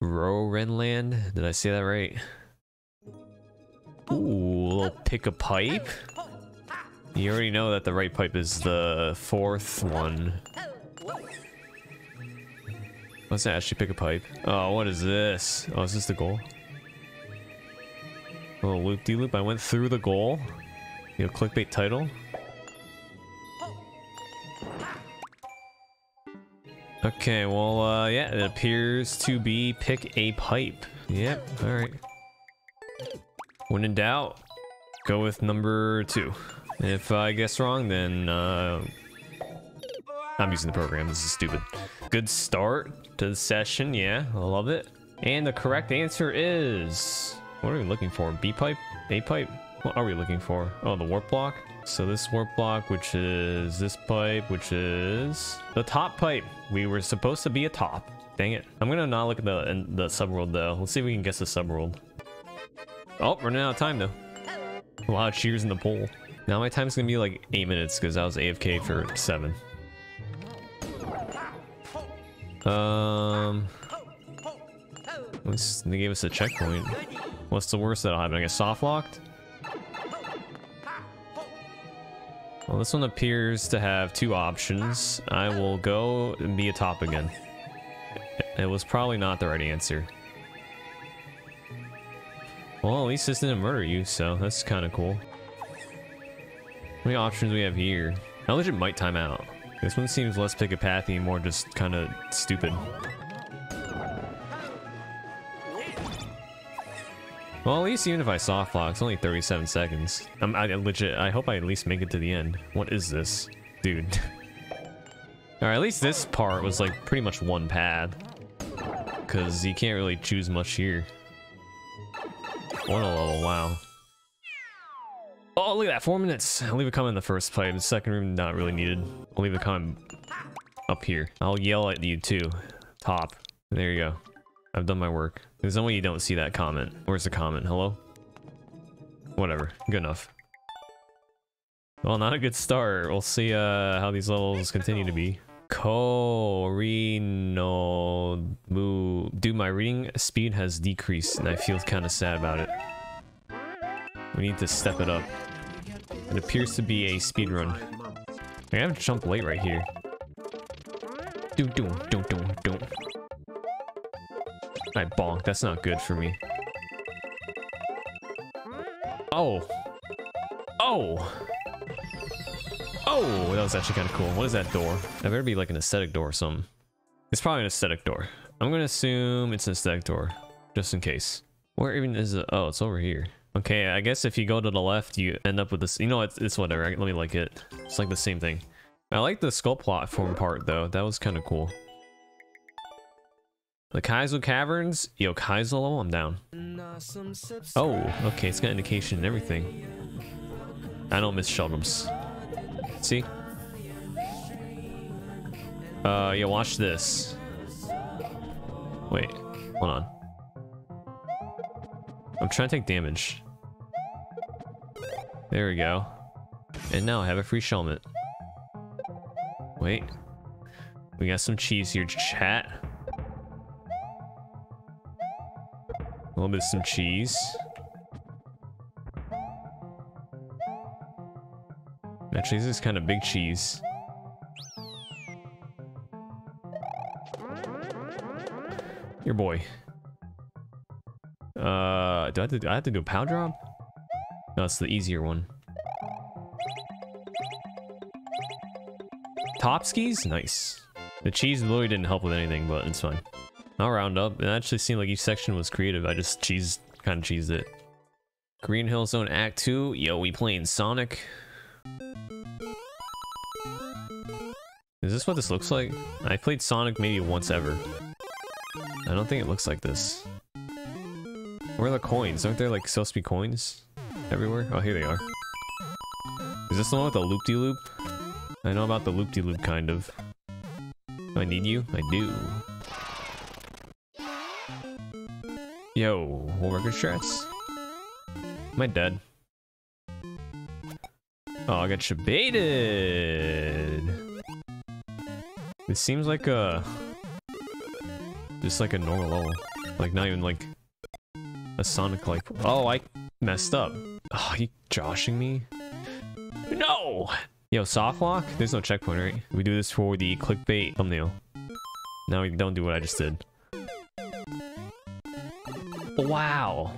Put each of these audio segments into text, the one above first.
Rorenland. Did I say that right? Ooh, little pick a pipe. You already know that the right pipe is the fourth one. Let's actually pick a pipe. Oh, what is this? Oh, is this the goal? A little loop-de-loop. I went through the goal. You know, clickbait title. Okay, well, uh, yeah, it appears to be pick a pipe. Yep, alright. When in doubt, go with number two. If I guess wrong, then, uh, I'm using the program. This is stupid. Good start to the session. Yeah, I love it. And the correct answer is... What are we looking for? B-pipe? A-pipe? What are we looking for? Oh, the warp block? So this warp block, which is this pipe, which is the top pipe. We were supposed to be a top. Dang it. I'm gonna not look at the the subworld though. Let's see if we can guess the subworld. Oh, running out of time though. A lot of cheers in the poll. Now my time's gonna be like eight minutes because I was AFK for seven. Um, they gave us a checkpoint. What's the worst that'll happen? I get soft locked. Well, this one appears to have two options. I will go and be a top again. It was probably not the right answer. Well, at least this didn't murder you, so that's kind of cool. How many options we have here? I legit might time out. This one seems less pick-a-pathy and more just kind of stupid. Well, at least even if I soft lock, it's only 37 seconds. I'm I, legit. I hope I at least make it to the end. What is this, dude? Alright, at least this part was like pretty much one pad. Because you can't really choose much here. One a level, wow. Oh, look at that, four minutes. I'll leave a comment in the first pipe. The second room, not really needed. I'll leave a comment up here. I'll yell at you too. Top. There you go. I've done my work. There's no way you don't see that comment. Where's the comment? Hello? Whatever. Good enough. Well, not a good start. We'll see uh, how these levels continue to be. Corino Dude, my reading speed has decreased and I feel kind of sad about it. We need to step it up. It appears to be a speed run. I have to jump late right here. Do do do do do. I bonk. That's not good for me. Oh. Oh. Oh, that was actually kind of cool. What is that door? That better be like an aesthetic door or something. It's probably an aesthetic door. I'm going to assume it's an aesthetic door, just in case. Where even is it? Oh, it's over here. Okay, I guess if you go to the left, you end up with this. You know, it's, it's whatever. Let me like it. It's like the same thing. I like the skull platform part, though. That was kind of cool. The Kaizo Caverns? Yo, Kaizo level? I'm down. Oh, okay, it's got indication and everything. I don't miss Sheldrams. See? Uh, yeah, watch this. Wait, hold on. I'm trying to take damage. There we go. And now I have a free Shelmet. Wait. We got some cheese here, chat. A little bit of some cheese. Actually, this is kind of big cheese. Your boy. Uh, do I have to, do I have to do a power drop? No, it's the easier one. Top skis? Nice. The cheese literally didn't help with anything, but it's fine. I'll round up. It actually seemed like each section was creative. I just cheese kind of cheesed it. Green Hill Zone Act 2. Yo, we playing Sonic. Is this what this looks like? I played Sonic maybe once ever. I don't think it looks like this. Where are the coins? Aren't there like supposed to be coins everywhere? Oh, here they are. Is this the one with the loop-de-loop? -loop? I know about the loop-de-loop -loop, kind of. Do I need you? I do. Yo, record strats? Am I dead? Oh, I got baited. It seems like a... Just like a normal level. Like, not even like a Sonic like. Oh, I messed up. Oh, you joshing me? No! Yo, soft lock? There's no checkpoint, right? We do this for the clickbait thumbnail. Now we don't do what I just did. Wow.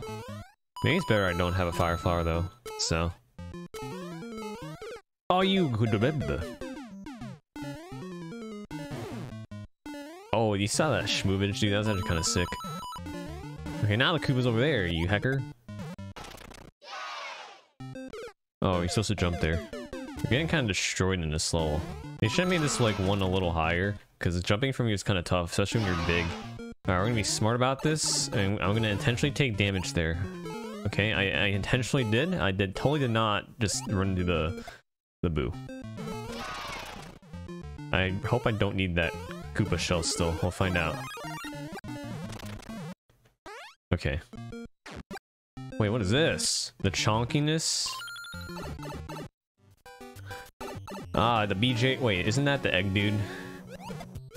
Maybe it's better I don't have a fire flower though, so. Oh, you could remember. Oh, you saw that schmoovage, dude? That was actually kind of sick. Okay, now the Koopa's over there, you hacker. Oh, you're supposed to jump there. We're getting kind of destroyed in this level. They should have made this like one a little higher, because jumping from you is kind of tough, especially when you're big. Alright, we're gonna be smart about this, and I'm gonna intentionally take damage there. Okay, I, I intentionally did. I did totally did not just run into the the boo. I hope I don't need that Koopa shell still. We'll find out. Okay. Wait, what is this? The chonkiness? Ah, the BJ- wait, isn't that the egg dude?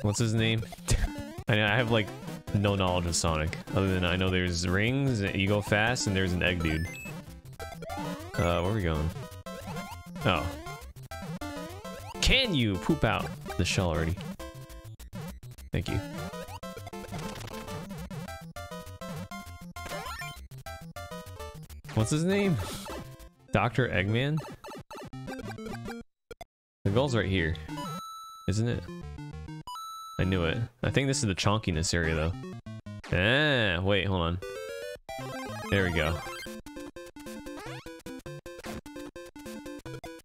What's his name? I, I have like no knowledge of Sonic, other than I know there's rings, you go fast, and there's an egg dude. Uh, where are we going? Oh. Can you poop out the shell already? Thank you. What's his name? Dr. Eggman? The goal's right here, isn't it? I knew it. I think this is the chonkiness area though. Ah, wait, hold on. There we go.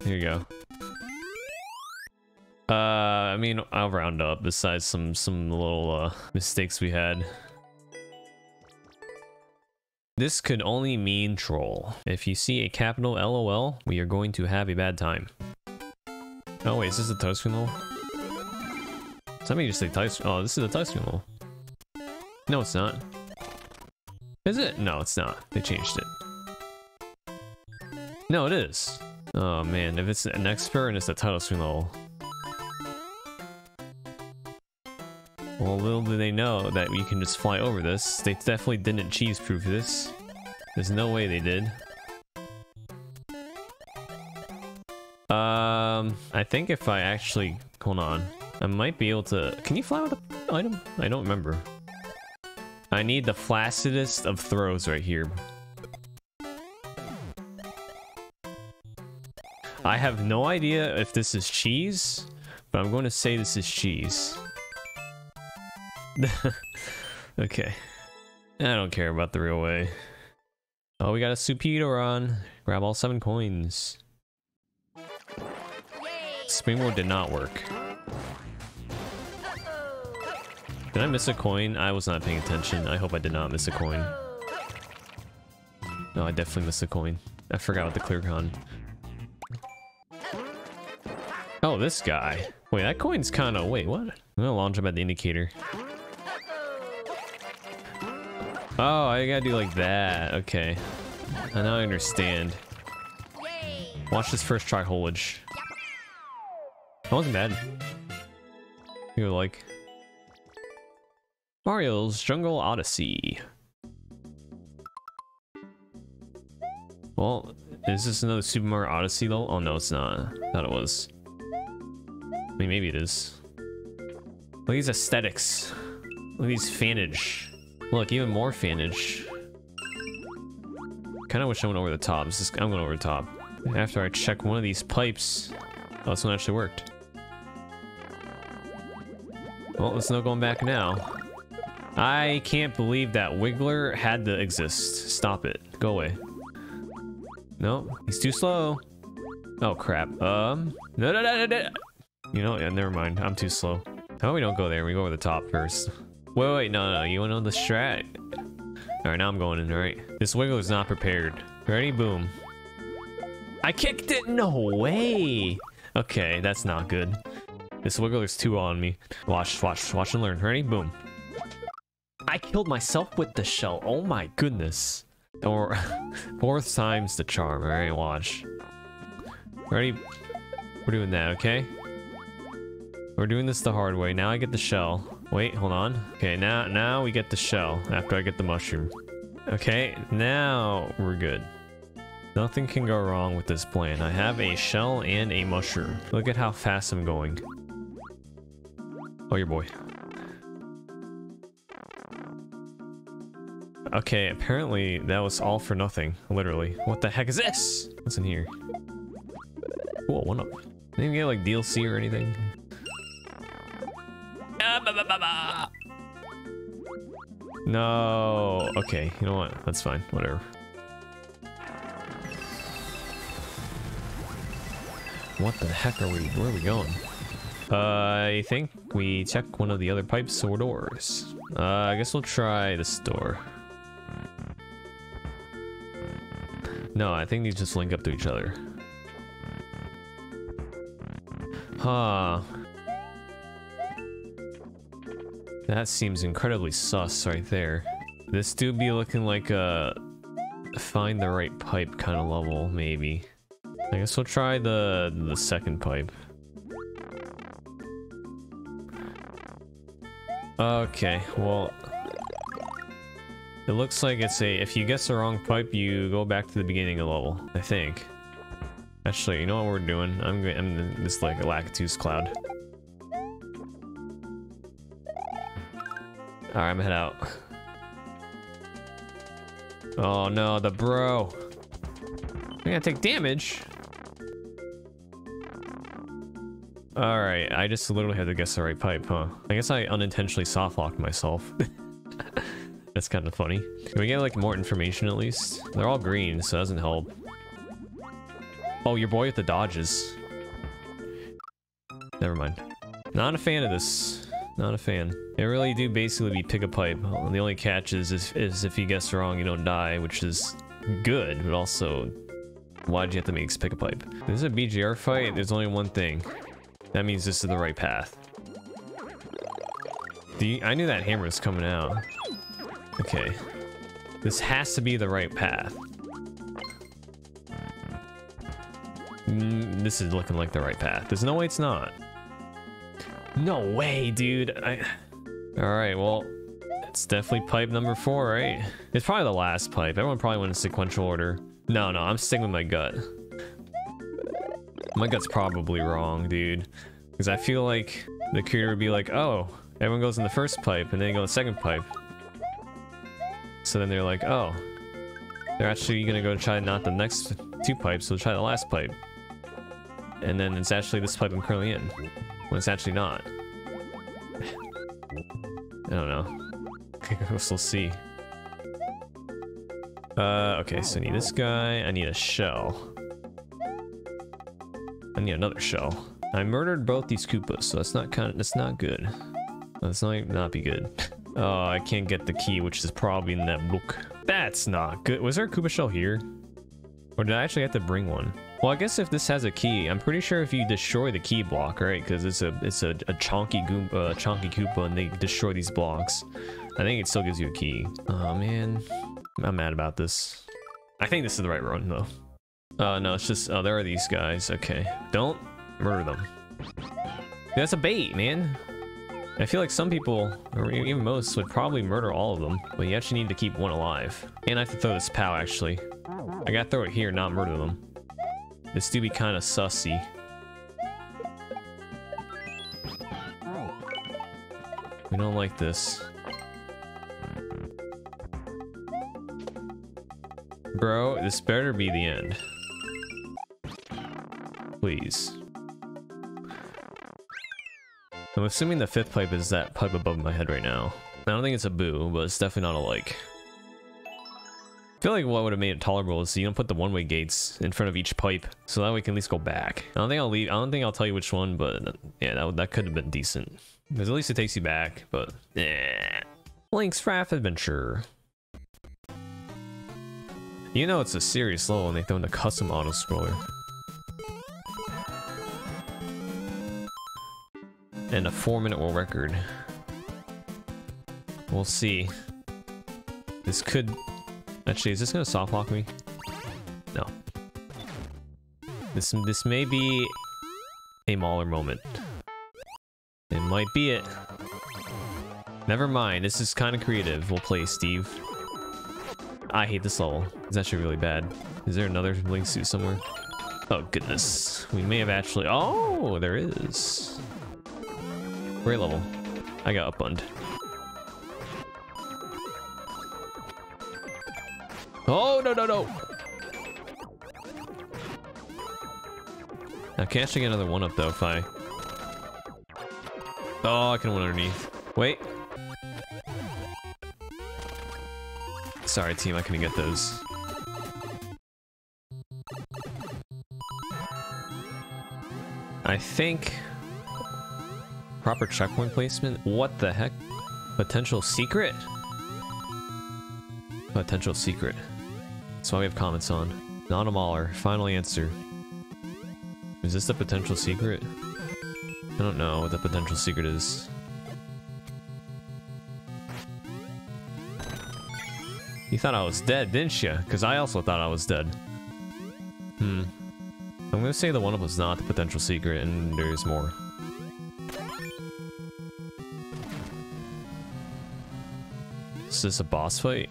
Here you go. Uh, I mean, I'll round up besides some some little uh, mistakes we had. This could only mean troll. If you see a capital LOL, we are going to have a bad time. Oh wait, is this a level? Somebody just say touch. Oh, this is a touchscreen level. No, it's not. Is it? No, it's not. They changed it. No, it is. Oh man, if it's an expert and it's a title screen level. Well, little do they know that we can just fly over this. They definitely didn't cheese-proof this. There's no way they did. Um, I think if I actually... Hold on. I might be able to... Can you fly with an item? I don't remember. I need the flaccidest of throws right here. I have no idea if this is cheese, but I'm going to say this is cheese. okay. I don't care about the real way. Oh, we got a Supidor Grab all seven coins. Springboard did not work. Did I miss a coin? I was not paying attention. I hope I did not miss a coin. No, I definitely missed a coin. I forgot the clear con. Oh, this guy. Wait, that coin's kind of... Wait, what? I'm gonna launch him at the indicator. Oh, I gotta do like that. Okay. I now I understand. Watch this first try holage. That wasn't bad. You were like Mario's Jungle Odyssey. Well, is this another Super Mario Odyssey though? Oh no, it's not. I thought it was. I mean, maybe it is. Look at these aesthetics. Look at these fanage. Look, even more fanage. Kind of wish I went over the top. Just, I'm going over the top. After I check one of these pipes. Oh, this one actually worked. Well, there's no going back now. I can't believe that Wiggler had to exist. Stop it. Go away. No, he's too slow. Oh, crap. Um, no, no, no, no, no. You know, yeah, never mind. I'm too slow. How we don't go there? We go over the top first. Wait, wait, no, no, you want to know the strat? All right, now I'm going in, all right? This Wiggler is not prepared. Ready? Boom. I kicked it? No way. Okay, that's not good. This Wiggler's too on me. Watch, watch, watch and learn. Ready? Boom. I killed myself with the shell. Oh my goodness. Or fourth time's the charm. All right, watch. Ready? We're doing that, okay? We're doing this the hard way. Now I get the shell. Wait, hold on. Okay, now now we get the shell after I get the mushroom. Okay, now we're good. Nothing can go wrong with this plan. I have a shell and a mushroom. Look at how fast I'm going. Oh, your boy. Okay, apparently that was all for nothing, literally. What the heck is this? What's in here? Cool, one up. Didn't get like DLC or anything. Ah, no. Okay, you know what? That's fine. Whatever. What the heck are we? Where are we going? Uh, I think we check one of the other pipes or doors. Uh, I guess we'll try this door. No, I think these just link up to each other. Huh. That seems incredibly sus right there. This do be looking like a find the right pipe kind of level, maybe. I guess we'll try the the second pipe. Okay, well, it looks like it's a, if you guess the wrong pipe, you go back to the beginning of the level, I think. Actually, you know what we're doing? I'm going, I'm this like a Lakitu's cloud. Alright, I'm gonna head out. Oh no, the bro. I'm gonna take damage. Alright, I just literally had to guess the right pipe, huh? I guess I unintentionally soft-locked myself. That's kind of funny. Can we get like more information at least? They're all green, so it doesn't help. Oh, your boy with the dodges. Never mind. Not a fan of this. Not a fan. It really do basically be pick a pipe. The only catch is, is, is if you guess wrong, you don't die, which is good, but also, why'd you have to make pick a pipe? This is a BGR fight, there's only one thing. That means this is the right path. You, I knew that hammer was coming out. Okay. This has to be the right path. Mm, this is looking like the right path. There's no way it's not. No way, dude. I... Alright, well, it's definitely pipe number four, right? It's probably the last pipe. Everyone probably went in sequential order. No, no, I'm sticking with my gut. My gut's probably wrong, dude. Because I feel like the creator would be like, oh, everyone goes in the first pipe and then go in the second pipe. So then they're like, oh, they're actually gonna go try not the next two pipes, so try the last pipe. And then it's actually this pipe I'm currently in, when it's actually not. I don't know. we'll see. Uh, okay, so I need this guy, I need a shell. I need another shell. I murdered both these Koopas, so that's not kind of, that's not good. That's not, not be good. Oh, I can't get the key, which is probably in that book. That's not good. Was there a Koopa shell here? Or did I actually have to bring one? Well, I guess if this has a key, I'm pretty sure if you destroy the key block, right? Because it's a it's a, a chonky Goomba, uh, chonky Koopa, and they destroy these blocks. I think it still gives you a key. Oh man, I'm mad about this. I think this is the right run though. Uh, no, it's just oh, there are these guys. Okay, don't murder them. That's a bait, man. I feel like some people, or even most, would probably murder all of them, but you actually need to keep one alive. And I have to throw this POW, actually. I gotta throw it here, not murder them. This do be kind of sussy. We don't like this. Bro, this better be the end. Please. I'm assuming the fifth pipe is that pipe above my head right now. I don't think it's a boo, but it's definitely not a like. I feel like what would have made it tolerable is you don't put the one-way gates in front of each pipe, so that we can at least go back. I don't think I'll leave. I don't think I'll tell you which one, but yeah, that that could have been decent. Because at least it takes you back, but yeah. Link's Raft Adventure. You know it's a serious level when they throw in the custom auto scroller. And a four minute world record. We'll see. This could... Actually, is this gonna soft lock me? No. This, this may be a Mauler moment. It might be it. Never mind, this is kind of creative. We'll play Steve. I hate this level. It's actually really bad. Is there another Link suit somewhere? Oh goodness. We may have actually... Oh, there is. Great level. I got upbunned. Oh, no, no, no. I can actually get another one up though if I... Oh, I can win underneath. Wait. Sorry, team, I couldn't get those. I think... Proper checkpoint placement? What the heck? Potential secret? Potential secret. That's why we have comments on. Not a mauler. Final answer. Is this the potential secret? I don't know what the potential secret is. You thought I was dead, didn't you? Because I also thought I was dead. Hmm. I'm gonna say the one up was not the potential secret, and there's more. Is this a boss fight?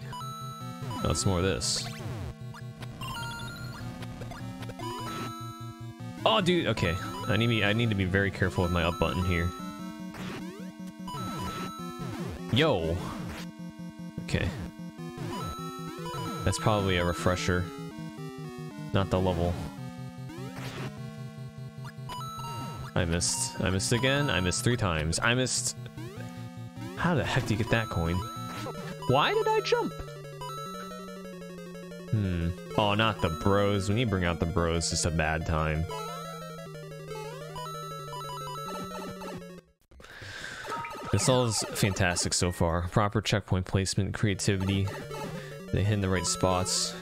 No, it's more of this. Oh, dude. Okay, I need me. I need to be very careful with my up button here. Yo. Okay. That's probably a refresher. Not the level. I missed. I missed again. I missed three times. I missed... How the heck do you get that coin? Why did I jump? Hmm. Oh, not the bros. When you bring out the bros, it's a bad time. This all is fantastic so far. Proper checkpoint placement, creativity. They hit in the right spots.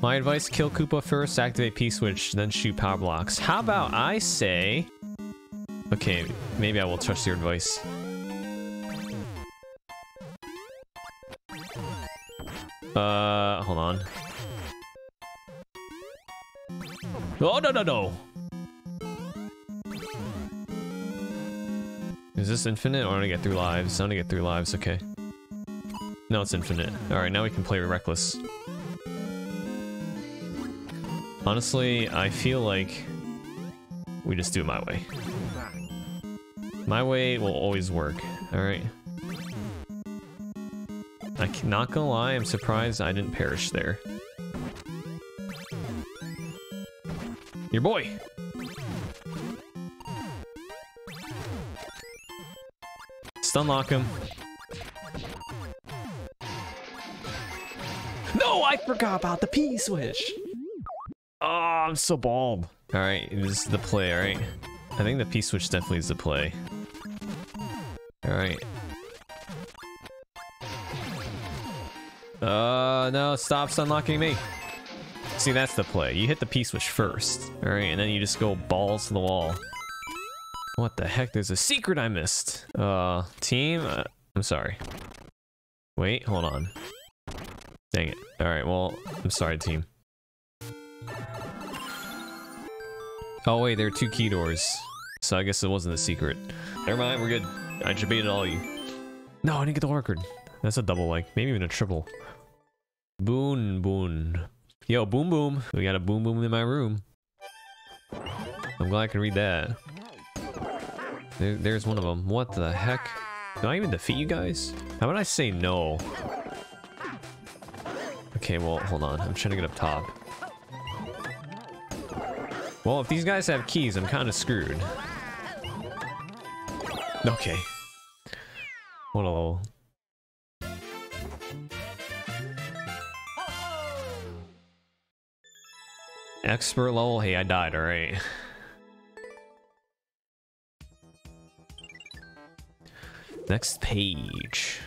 My advice, kill Koopa first, activate P-switch, then shoot power blocks. How about I say... Okay, maybe I will trust your advice. Uh, hold on. Oh, no, no, no! Is this infinite or I want to get through lives? I want to get through lives, okay. No, it's infinite. Alright, now we can play Reckless. Honestly, I feel like we just do it my way. My way will always work, alright? I'm not gonna lie, I'm surprised I didn't perish there. Your boy! Stunlock him. No, I forgot about the P-switch! Oh, ah, I'm so bald. Alright, this is the play, alright? I think the P-switch definitely is the play. Alright. Uh, no, stops unlocking me. See, that's the play. You hit the P-switch first, alright, and then you just go balls to the wall. What the heck? There's a secret I missed. Uh, team? Uh, I'm sorry. Wait, hold on. Dang it. Alright, well, I'm sorry, team. Oh wait, there are two key doors. So I guess it wasn't a secret. Never mind, we're good. I just baited all you. No, I didn't get the record. That's a double like, maybe even a triple. Boon boon. Yo, boom boom. We got a boom boom in my room. I'm glad I can read that. There, there's one of them. What the heck? Do I even defeat you guys? How about I say no? Okay, well, hold on. I'm trying to get up top. Well, if these guys have keys, I'm kind of screwed. Okay. What a level. Expert level? Hey, I died, alright. Next page.